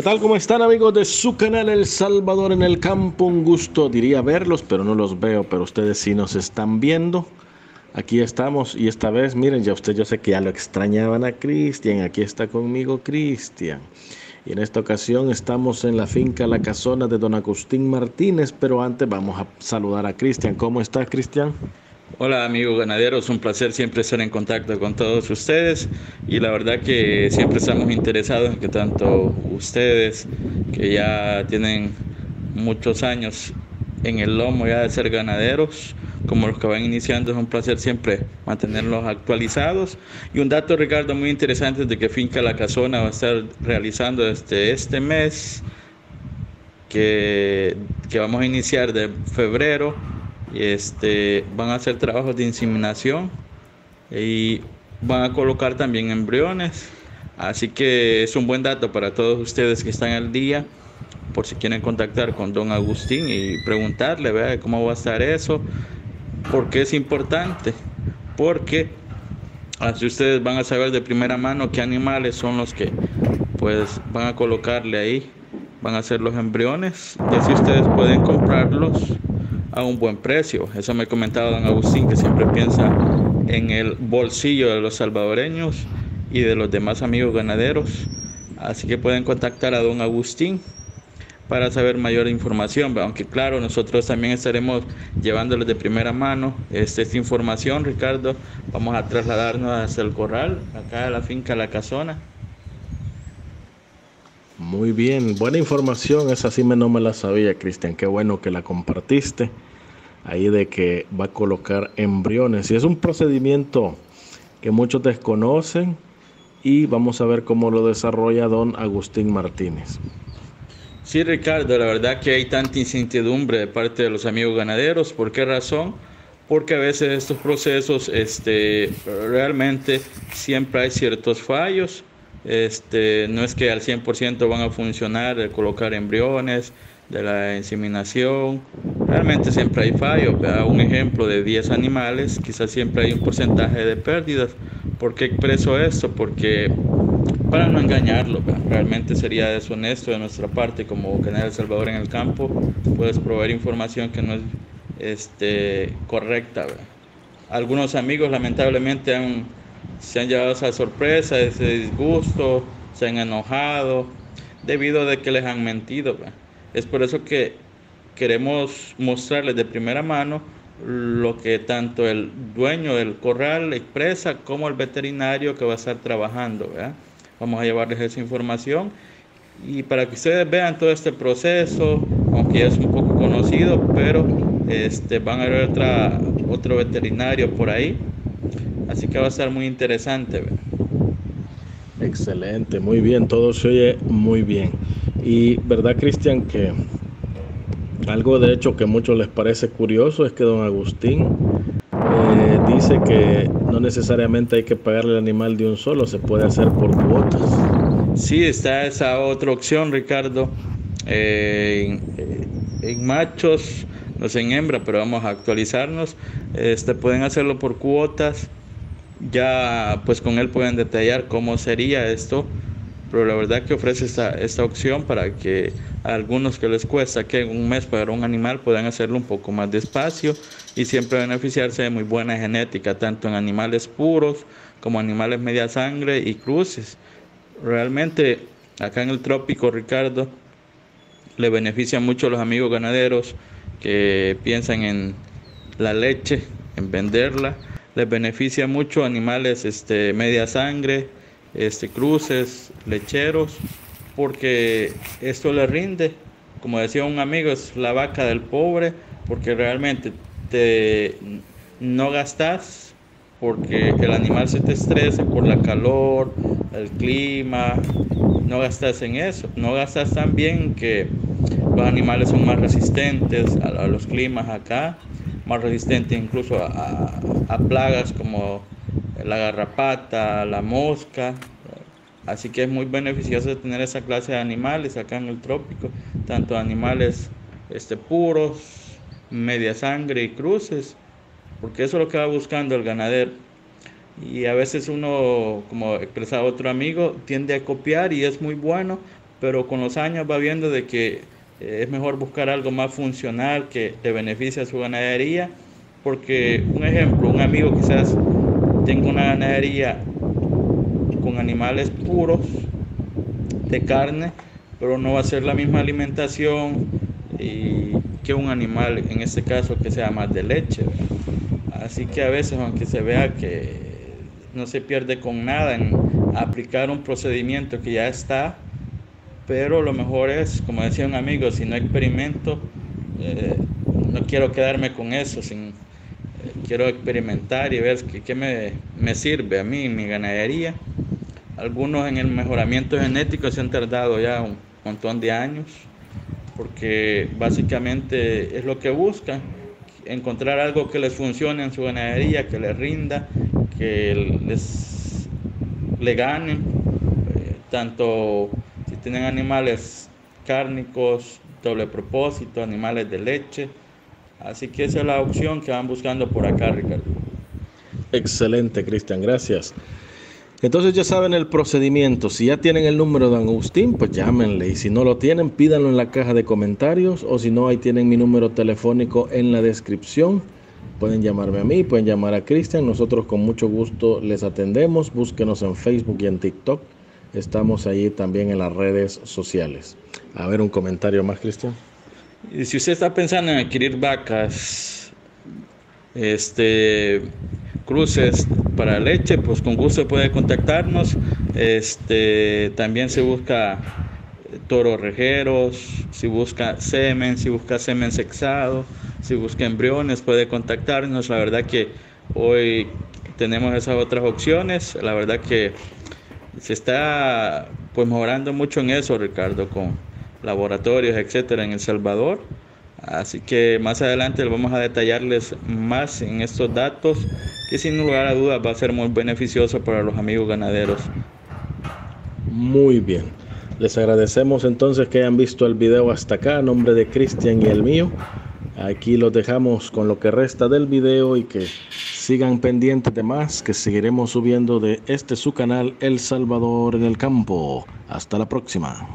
¿Qué tal? ¿Cómo están amigos de su canal El Salvador en el campo? Un gusto, diría verlos, pero no los veo, pero ustedes sí nos están viendo. Aquí estamos y esta vez, miren, ya usted yo sé que ya lo extrañaban a Cristian, aquí está conmigo Cristian. Y en esta ocasión estamos en la finca La Casona de Don Agustín Martínez, pero antes vamos a saludar a Cristian. ¿Cómo está Cristian? Hola amigos ganaderos, un placer siempre estar en contacto con todos ustedes y la verdad que siempre estamos interesados en que tanto ustedes que ya tienen muchos años en el lomo ya de ser ganaderos, como los que van iniciando, es un placer siempre mantenerlos actualizados. Y un dato, Ricardo, muy interesante de que Finca La Casona va a estar realizando desde este mes, que, que vamos a iniciar de febrero este, van a hacer trabajos de inseminación y van a colocar también embriones. Así que es un buen dato para todos ustedes que están al día, por si quieren contactar con don Agustín y preguntarle cómo va a estar eso, porque es importante, porque así ustedes van a saber de primera mano qué animales son los que pues van a colocarle ahí, van a hacer los embriones y así ustedes pueden comprarlos a un buen precio. Eso me comentaba don Agustín, que siempre piensa en el bolsillo de los salvadoreños y de los demás amigos ganaderos. Así que pueden contactar a don Agustín para saber mayor información. Aunque claro, nosotros también estaremos llevándoles de primera mano esta, esta información, Ricardo. Vamos a trasladarnos hasta el corral, acá a la finca La Casona muy bien, buena información, esa sí me no me la sabía, Cristian, qué bueno que la compartiste, ahí de que va a colocar embriones. Y es un procedimiento que muchos desconocen y vamos a ver cómo lo desarrolla don Agustín Martínez. Sí, Ricardo, la verdad que hay tanta incertidumbre de parte de los amigos ganaderos. ¿Por qué razón? Porque a veces estos procesos este, realmente siempre hay ciertos fallos este, no es que al 100% van a funcionar de colocar embriones, de la inseminación. Realmente siempre hay fallos. Un ejemplo de 10 animales, quizás siempre hay un porcentaje de pérdidas. ¿Por qué expreso esto? Porque para no engañarlo, realmente sería deshonesto de nuestra parte como Canal El Salvador en el campo, puedes proveer información que no es este, correcta. Algunos amigos lamentablemente han se han llevado esa sorpresa, ese disgusto, se han enojado debido a que les han mentido. Es por eso que queremos mostrarles de primera mano lo que tanto el dueño del corral expresa como el veterinario que va a estar trabajando. Vamos a llevarles esa información y para que ustedes vean todo este proceso, aunque es un poco conocido, pero este, van a ver otra, otro veterinario por ahí Así que va a estar muy interesante. Excelente, muy bien, todo se oye muy bien. Y verdad, Cristian, que algo de hecho que a muchos les parece curioso es que don Agustín eh, dice que no necesariamente hay que pagarle el animal de un solo, se puede hacer por cuotas. Sí, está esa otra opción, Ricardo. Eh, en, machos, no sé en hembra, pero vamos a actualizarnos. Este, pueden hacerlo por cuotas ya pues con él pueden detallar cómo sería esto, pero la verdad que ofrece esta, esta opción para que a algunos que les cuesta que en un mes pagar un animal puedan hacerlo un poco más despacio y siempre beneficiarse de muy buena genética, tanto en animales puros como animales media sangre y cruces. Realmente acá en el trópico, Ricardo, le beneficia mucho a los amigos ganaderos que piensan en la leche, en venderla les beneficia mucho animales este, media sangre, este, cruces, lecheros, porque esto le rinde. Como decía un amigo, es la vaca del pobre, porque realmente te, no gastas, porque el animal se te estresa por la calor, el clima, no gastas en eso, no gastas también que los animales son más resistentes a los climas acá más resistente incluso a, plagas como la garrapata, la mosca. Así que es muy beneficioso tener esa clase de animales acá en el trópico, tanto animales este, puros, media sangre y cruces, porque eso es lo que va buscando el ganadero. Y a veces uno, como expresaba otro amigo, tiende a copiar y es muy bueno, pero con los años va viendo de que eh, es mejor buscar algo más funcional que le beneficie a su ganadería, porque un ejemplo, un amigo quizás tenga una ganadería con animales puros de carne, pero no va a ser la misma alimentación que un animal, en este caso, que sea más de leche. Así que a veces, aunque se vea que no se pierde con nada en aplicar un procedimiento que ya está, pero lo mejor es, como decía un amigo, si no experimento, eh, no quiero quedarme con eso, sin, quiero experimentar y ver qué, me, me, sirve a mí en mi ganadería. Algunos en el mejoramiento genético se han tardado ya un montón de años, porque básicamente es lo que buscan, encontrar algo que les funcione en su ganadería, que les rinda, que les le ganen, eh, tanto si tienen animales cárnicos, doble propósito, animales de leche. Así que esa es la opción que van buscando por acá, Ricardo. Excelente, Cristian, gracias. Entonces ya saben el procedimiento. Si ya tienen el número de Agustín, pues llámenle. Y si no lo tienen, pídanlo en la caja de comentarios. O si no, ahí tienen mi número telefónico en la descripción. Pueden llamarme a mí, pueden llamar a Cristian. Nosotros con mucho gusto les atendemos. Búsquenos en Facebook y en TikTok. Estamos ahí también en las redes sociales. A ver, un comentario más, Cristian. Si usted está pensando en adquirir vacas, este cruces para leche, pues con gusto puede contactarnos. Este, también se busca toros rejeros, si busca semen, si busca semen sexado, si busca embriones, puede contactarnos. La verdad que hoy tenemos esas otras opciones. La verdad que se está pues mejorando mucho en eso, Ricardo, con laboratorios, etcétera, en El Salvador. Así que más adelante vamos a detallarles más en estos datos que sin lugar a dudas va a ser muy beneficioso para los amigos ganaderos. Muy bien. Les agradecemos entonces que hayan visto el video hasta acá a nombre de Cristian y el mío. Aquí los dejamos con lo que resta del video y que sigan pendientes de más que seguiremos subiendo de este su canal El Salvador en el campo. Hasta la próxima.